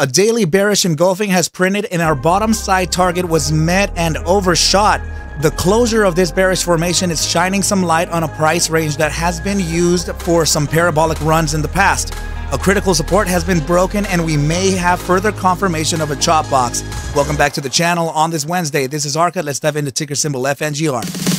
A daily bearish engulfing has printed and our bottom side target was met and overshot. The closure of this bearish formation is shining some light on a price range that has been used for some parabolic runs in the past. A critical support has been broken and we may have further confirmation of a chop box. Welcome back to the channel on this Wednesday. This is Arca. Let's dive into ticker symbol FNGR.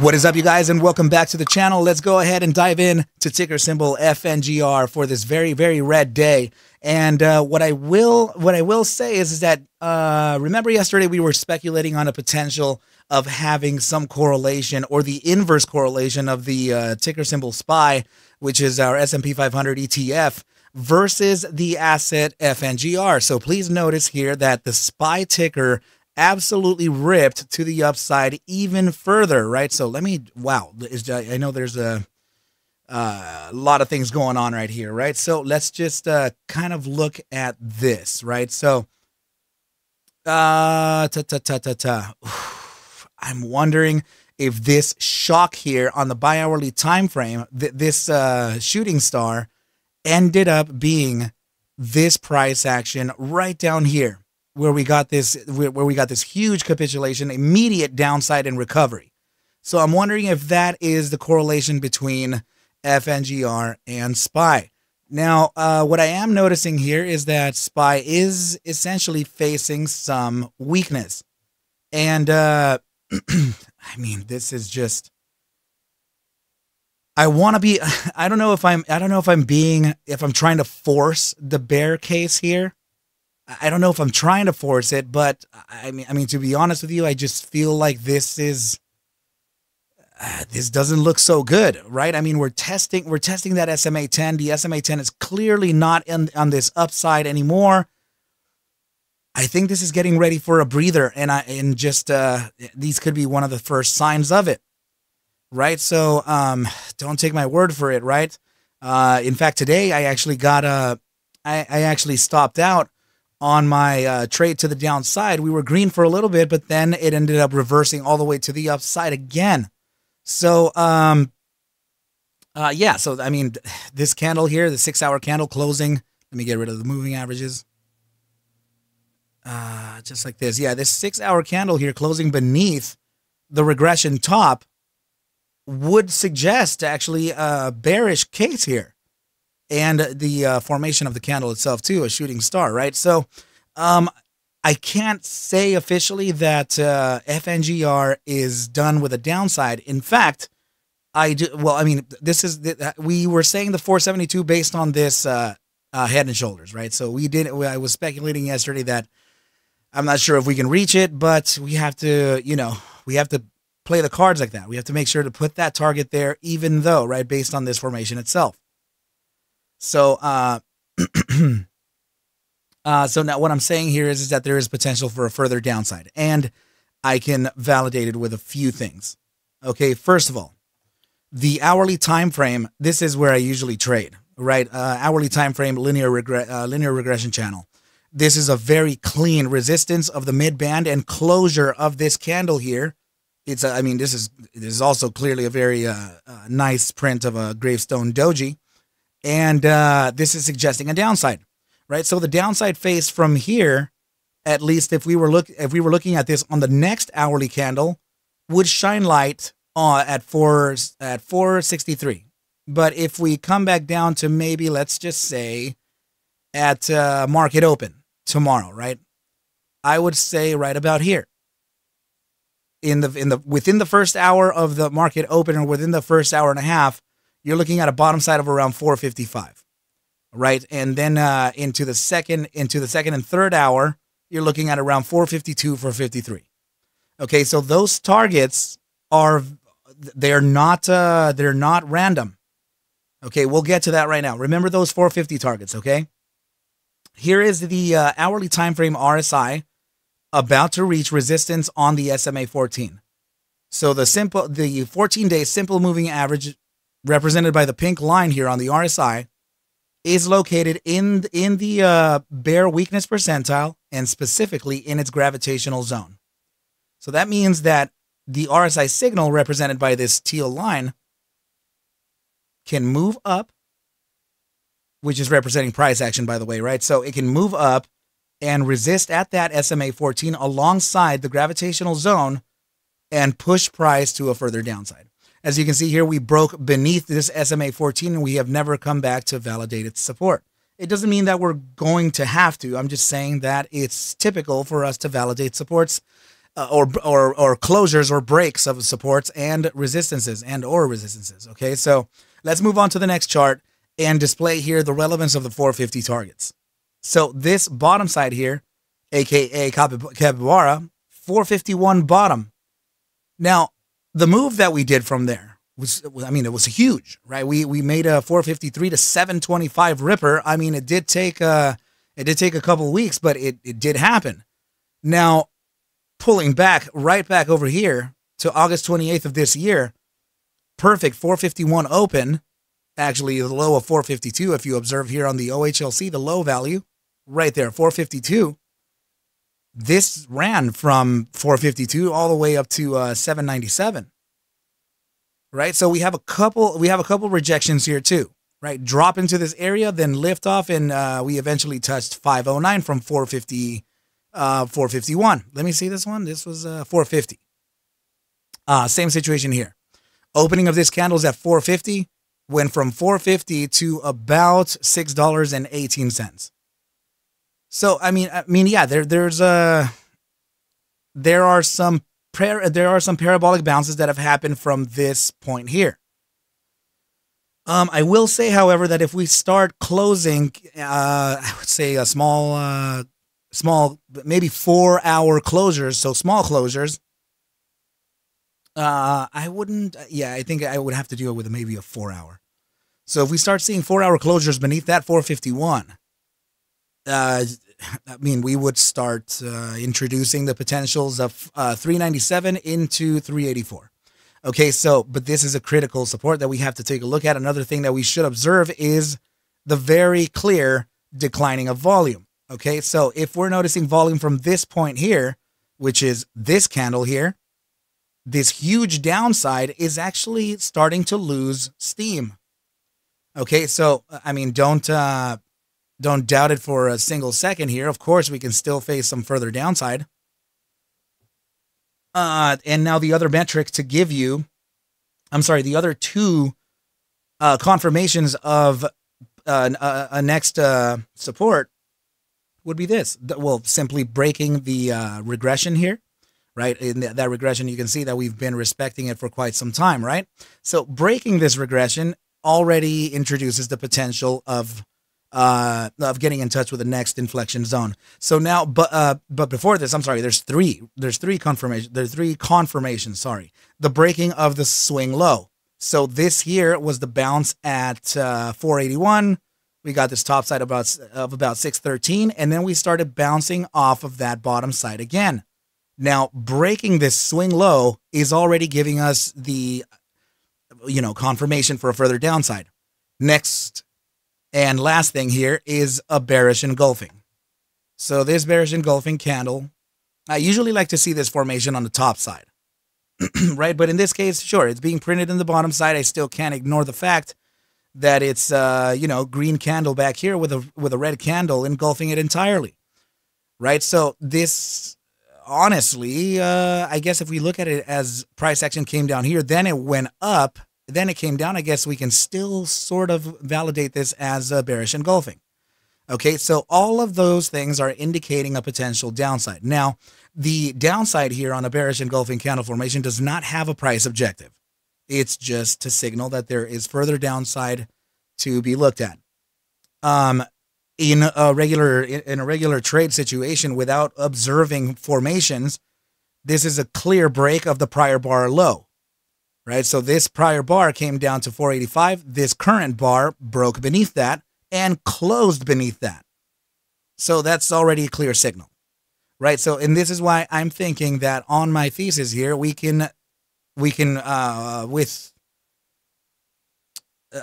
What is up, you guys, and welcome back to the channel. Let's go ahead and dive in to ticker symbol FNGR for this very, very red day. And uh, what I will, what I will say is, is that uh, remember yesterday we were speculating on a potential of having some correlation or the inverse correlation of the uh, ticker symbol SPY, which is our S&P 500 ETF, versus the asset FNGR. So please notice here that the SPY ticker absolutely ripped to the upside even further, right? So let me, wow, I know there's a, uh, a lot of things going on right here, right? So let's just uh, kind of look at this, right? So, uh, ta ta ta ta ta. I'm wondering if this shock here on the bi-hourly time frame, th- this uh, shooting star, ended up being this price action right down here where we got this where we got this huge capitulation, immediate downside and recovery. So I'm wondering if that is the correlation between FNGR and SPY. Now, uh, what I am noticing here is that SPY is essentially facing some weakness, and uh, I mean, this is just. I want to be. I don't know if I'm. I don't know if I'm being. If I'm trying to force the bear case here, I don't know if I'm trying to force it, but I mean, I mean, to be honest with you, I just feel like this is uh, this doesn't look so good, right? I mean, we're testing we're testing that SMA 10. The SMA 10 is clearly not in, on this upside anymore. I think this is getting ready for a breather, and I and just uh, these could be one of the first signs of it, right? So um, don't take my word for it, right? Uh, in fact, today I actually got a I, I actually stopped out on my uh, trade to the downside. We were green for a little bit, but then it ended up reversing all the way to the upside again. So, um, uh, yeah. So, I mean, this candle here, the six hour candle closing. Let me get rid of the moving averages. Uh, just like this. Yeah, this six hour candle here closing beneath the regression top would suggest actually a bearish case here and the uh, formation of the candle itself too, a shooting star, right? So, um, I can't say officially that uh, FNGR is done with a downside. In fact, I do. Well, I mean, this is the, we were saying the 472 based on this uh, uh, head and shoulders, right? So we did. I was speculating yesterday that I'm not sure if we can reach it, but we have to, you know, we have to play the cards like that. We have to make sure to put that target there, even though, right, based on this formation itself. So, uh, uh, so now what I'm saying here is, is that there is potential for a further downside, and I can validate it with a few things. Okay, first of all, the hourly time frame. This is where I usually trade, right? Uh, hourly time frame, linear regre- uh, linear regression channel. This is a very clean resistance of the mid band and closure of this candle here. It's, a, I mean, this is this is also clearly a very uh, uh, nice print of a gravestone doji and uh, this is suggesting a downside, right? So the downside face from here, at least if we were look if we were looking at this on the next hourly candle, would shine light uh, at four at 463. But if we come back down to maybe let's just say at uh, market open tomorrow, right? I would say right about here. In the in the within the first hour of the market open or within the first hour and a half, you're looking at a bottom side of around 455 right? And then uh, into the second into the second and third hour you're looking at around 452 453 okay? So those targets are they're not uh, they're not random okay? We'll get to that right now. Remember those 450 targets okay? Here is the uh, hourly time frame rsi about to reach resistance on the sma 14 so the simple the 14 day simple moving average represented by the pink line here on the RSI, is located in in the uh, bear weakness percentile and specifically in its gravitational zone. So that means that the RSI signal represented by this teal line can move up, which is representing price action, by the way, right? So it can move up and resist at that SMA 14 alongside the gravitational zone and push price to a further downside. As you can see here, we broke beneath this SMA 14 and we have never come back to validate its support. It doesn't mean that we're going to have to. I'm just saying that it's typical for us to validate supports uh, or, or, or closures or breaks of supports and resistances and or resistances. Okay, so let's move on to the next chart and display here the relevance of the 450 targets. So this bottom side here, aka Capybara, 451 bottom. Now, the move that we did from there was, I mean, it was huge, right? We we made a 453 to 725 ripper. I mean, it did take uh it did take a couple weeks, but it it did happen. Now, pulling back right back over here to August 28th of this year, perfect 451 open. Actually, the low of 452. If you observe here on the OHLC, the low value right there, 452 this ran from 452 all the way up to uh, 797 right? So we have a couple we have a couple rejections here too right? Drop into this area then lift off and uh, we eventually touched 509 from 450 uh, 451 let me see this one. This was uh, 450 uh, same situation here. Opening of this candle is at 450 went from 450 to about $6.18 so I mean, I mean, yeah, there there's a there are some par- there are some parabolic bounces that have happened from this point here. Um, I will say, however, that if we start closing, uh, I would say a small, uh, small, maybe four hour closures, so small closures. Uh, I wouldn't. Yeah, I think I would have to do it with maybe a four hour. So if we start seeing four hour closures beneath that 451, uh, I mean, we would start uh, introducing the potentials of uh, 397 into 384. Okay, so, but this is a critical support that we have to take a look at. Another thing that we should observe is the very clear declining of volume. Okay, so if we're noticing volume from this point here, which is this candle here, this huge downside is actually starting to lose steam. Okay, so I mean, don't uh, don't doubt it for a single second here. Of course, we can still face some further downside. Uh, and now the other metric to give you, I'm sorry, the other two uh, confirmations of uh, a, a, next uh, support would be this. Well, simply breaking the uh, regression here, right? In that regression, you can see that we've been respecting it for quite some time, right? So breaking this regression already introduces the potential of uh, of getting in touch with the next inflection zone. So now, but uh, but before this, I'm sorry. There's three. There's three confirmation. There's three confirmations. Sorry, the breaking of the swing low. So this here was the bounce at uh, 481. We got this top side about of about 613, and then we started bouncing off of that bottom side again. Now breaking this swing low is already giving us the, you know, confirmation for a further downside. Next and last thing here is a bearish engulfing. So this bearish engulfing candle, I usually like to see this formation on the top side, right? But in this case, sure, it's being printed in the bottom side. I still can't ignore the fact that it's, uh, you know, green candle back here with a with a red candle engulfing it entirely, right? So this, honestly, uh, I guess if we look at it as price action came down here, then it went up then it came down. I guess we can still sort of validate this as a bearish engulfing. Okay, so all of those things are indicating a potential downside. Now, the downside here on a bearish engulfing candle formation does not have a price objective. It's just to signal that there is further downside to be looked at. Um, in a regular in a regular trade situation without observing formations, this is a clear break of the prior bar low right? So this prior bar came down to 485. This current bar broke beneath that and closed beneath that. So that's already a clear signal, right? So, and this is why I'm thinking that on my thesis here, we can, we can, uh, with,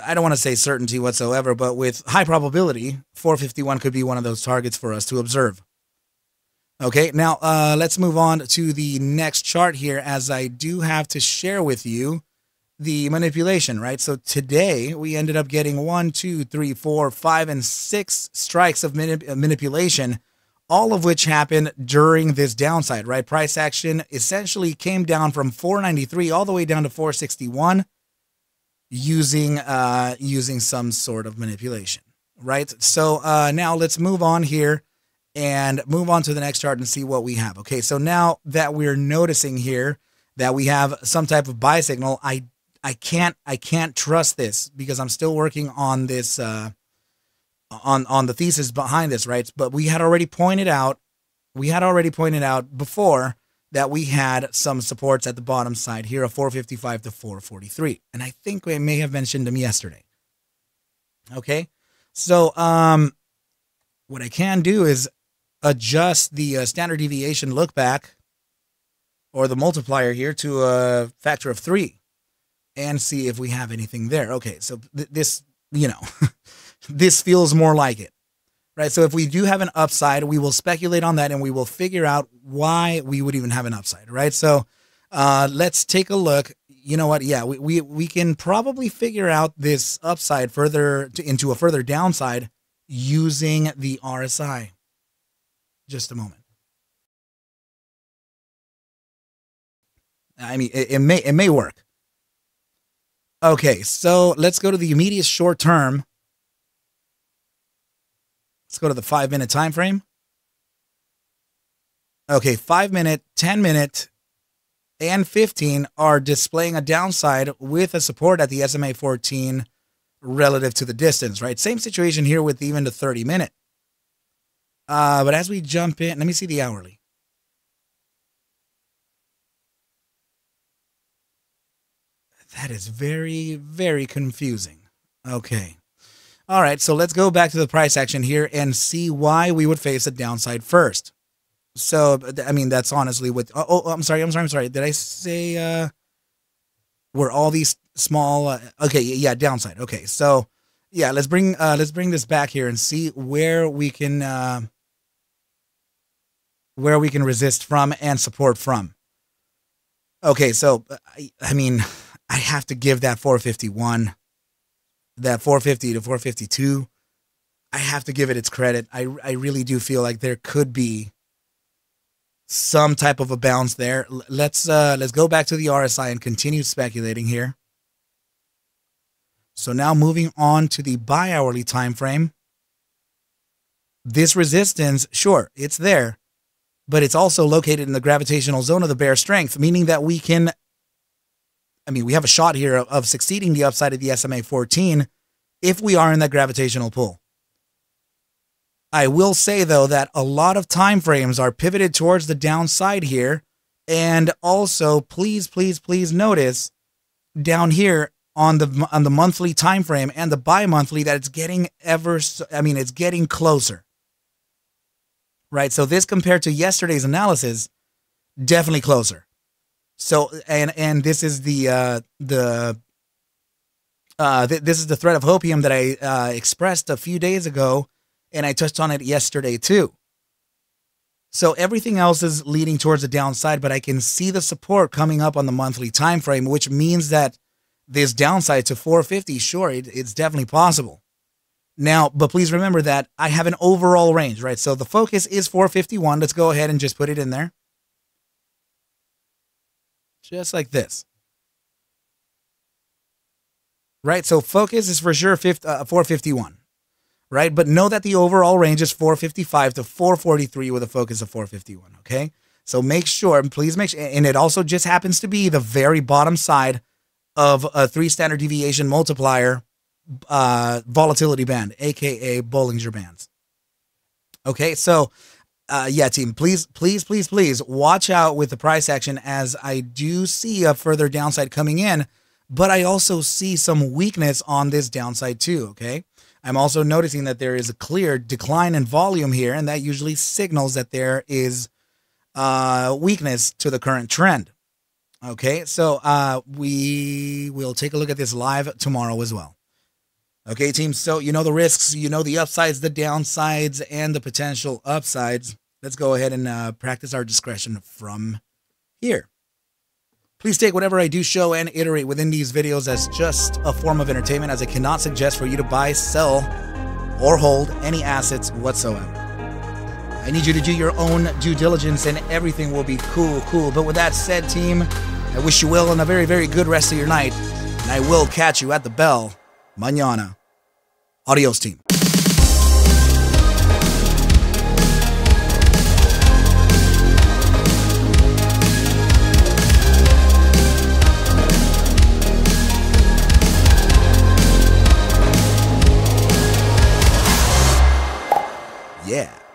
I don't want to say certainty whatsoever, but with high probability, 451 could be one of those targets for us to observe. Okay, now uh, let's move on to the next chart here as I do have to share with you the manipulation, right? So today we ended up getting one, two, three, four, five, and six strikes of manip- manipulation, all of which happened during this downside, right? Price action essentially came down from 493 all the way down to 461 using uh using some sort of manipulation, right? So uh now let's move on here and move on to the next chart and see what we have. Okay, so now that we're noticing here that we have some type of buy signal, I I can't I can't trust this because I'm still working on this uh on on the thesis behind this, right? But we had already pointed out we had already pointed out before that we had some supports at the bottom side here of 455 to 443. And I think we may have mentioned them yesterday. Okay. So um what I can do is adjust the uh, standard deviation look back or the multiplier here to a factor of three and see if we have anything there. Okay, so th- this, you know, this feels more like it, right? So if we do have an upside, we will speculate on that and we will figure out why we would even have an upside, right? So uh, let's take a look. You know what? Yeah, we, we, we can probably figure out this upside further to, into a further downside using the RSI just a moment. I mean, it, it, may it may work. Okay, so let's go to the immediate short term. Let's go to the five minute time frame. Okay, five minute, 10 minute, and 15 are displaying a downside with a support at the SMA 14 relative to the distance, right? Same situation here with even the 30 minute. Uh, but as we jump in, let me see the hourly. That is very, very confusing. Okay. All right, so let's go back to the price action here and see why we would face a downside first. So, I mean, that's honestly what. Oh, oh I'm sorry, I'm sorry, I'm sorry. Did I say uh, were all these small? Uh, okay, yeah, downside. Okay, so yeah, let's bring uh, let's bring this back here and see where we can. Where we can resist from and support from. Okay, so I, I mean, I have to give that 451, that 450 to 452. I have to give it its credit. I, I really do feel like there could be some type of a bounce there. Let's uh, let's go back to the RSI and continue speculating here. So now moving on to the bi-hourly time frame. This resistance, sure, it's there, but it's also located in the gravitational zone of the bear strength, meaning that we can, I mean, we have a shot here of, of succeeding the upside of the SMA 14 if we are in that gravitational pull. I will say though that a lot of time frames are pivoted towards the downside here. And also, please, please, please notice down here on the on the monthly time frame and the bi-monthly that it's getting ever so, I mean it's getting closer right? So this compared to yesterday's analysis, definitely closer. So and and this is the uh, the uh, th- this is the threat of hopium that I uh, expressed a few days ago, and I touched on it yesterday too. So everything else is leading towards the downside, but I can see the support coming up on the monthly time frame, which means that this downside to 450, sure, it, it's definitely possible. Now, but please remember that I have an overall range, right? So the focus is 451. Let's go ahead and just put it in there. Just like this. Right? So focus is for sure uh, 451. Right? But know that the overall range is 455 to 443 with a focus of 451. Okay? So make sure, and please make sure, and it also just happens to be the very bottom side of a three standard deviation multiplier uh, volatility band, aka Bollinger Bands. Okay, so uh, yeah, team, please, please, please, please watch out with the price action as I do see a further downside coming in, but I also see some weakness on this downside too. Okay, I'm also noticing that there is a clear decline in volume here, and that usually signals that there is uh, weakness to the current trend. Okay, so uh, we will take a look at this live tomorrow as well. Okay, team. So you know the risks, you know the upsides, the downsides, and the potential upsides. Let's go ahead and uh, practice our discretion from here. Please take whatever I do show and iterate within these videos as just a form of entertainment, as I cannot suggest for you to buy, sell, or hold any assets whatsoever. I need you to do your own due diligence and everything will be cool, cool. But with that said, team, I wish you well and a very, very good rest of your night. And I will catch you at the bell mañana. Adios, team. Yeah.